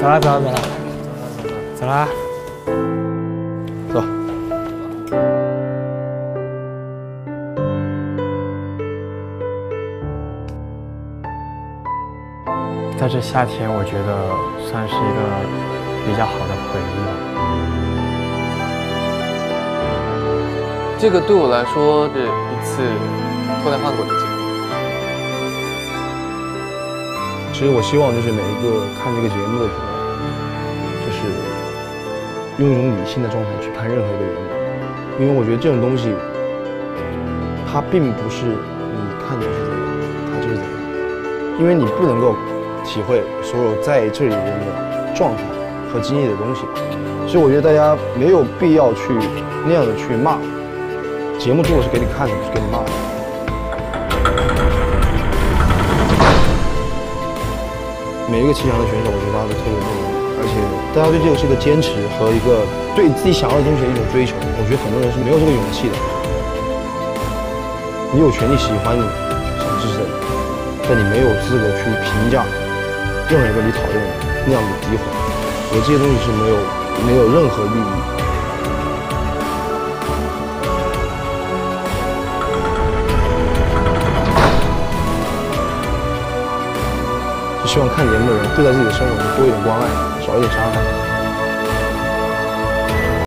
走了走了走了，走了。走。在这夏天，我觉得算是一个比较好的回忆了。这个对我来说是一次脱胎换骨的经历。其实我希望就是每一个看这个节目的朋友，就是用一种理性的状态去看任何一个人，因为我觉得这种东西，它并不是你看的是怎样，它就是怎样，因为你不能够体会所有在这里人的状态和经历的东西，所以我觉得大家没有必要去那样的去骂。节目做的是给你看的，不是给你骂的。每一个骑墙的选手，我觉得大家都特别不容易，而且大家对这个是一个坚持和一个对自己想要的东西的一种追求。我觉得很多人是没有这个勇气的。你有权利喜欢你想支持的人，但你没有资格去评价任何一个你讨厌的那样的诋毁。我觉得这些东西是没有没有任何意义。希望看节目的人对待自己的生活多一点关爱，少一点伤害。